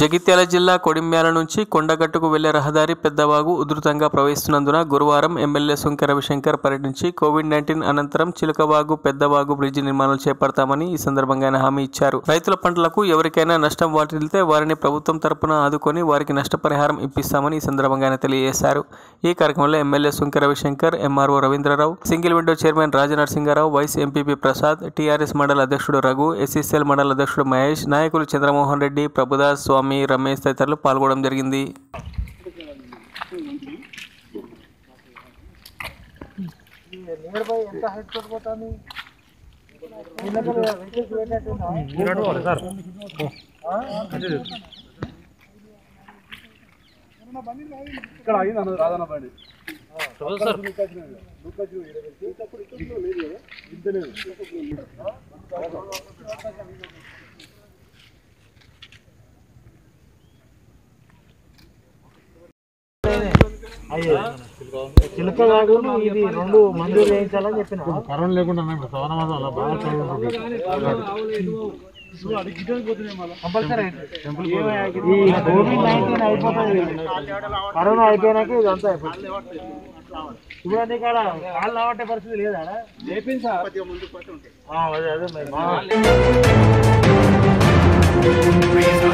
జగిత్యాల జిల్లా కొడిమ్యాల నుంచి కొండగట్టుకు వెళ్ళే రహదారి పెద్దవాగు ఉధృతంగా ప్రవహిస్తున్నందున గురువారం ఎమ్మెల్యే సుంకె రవిశంకర్ పర్యటించి కోవిడ్ నైన్టీన్ అనంతరం చిలుకవాగు పెద్దవాగు బ్రిడ్జి నిర్మాణాలు చేపడతామని ఈ సందర్భంగా ఆయన హామీ ఇచ్చారు. రైతుల పంటలకు ఎవరికైనా నష్టం వాటిల్తే వారిని ప్రభుత్వం తరపున ఆదుకొని వారికి నష్టపరిహారం ఇప్పిస్తామని ఈ సందర్భంగా ఆయన తెలియజేశారు. ఈ కార్యక్రమంలో MLA Sunke Ravishankar MRO Ravindrarao single window chairman Rajanarasimharao vice MPP Prasad TRS మండల అధ్యక్షుడు రఘు ఎస్ఎస్ఎల్ మండల అధ్యక్షుడు మహేష్ నాయకులు చంద్రమోహన్ రెడ్డి ప్రభుదాస్ స్వామి రమేష్ తదితరులు పాల్గొనడం జరిగింది. ఎంత ఇక్కడ అయింది అన్నది రాదన్న బండి చిలక వాగును ఇది రెండు మంజూరు చేయించాలని చెప్పిన? కరోనా లేకుండా సవన మాసం అలా బాగా. కంపల్సరీ ఈ కోవిడ్ నైన్టీన్ అయిపోతుంది. కరోనా అయిపోయినాక ఇదంతా అయిపోతుంది ఇప్పుడు నీకు ఆడ కాళ్ళు రావట్టే పరిస్థితి లేదా? ఆ, అదే అదే మరి us,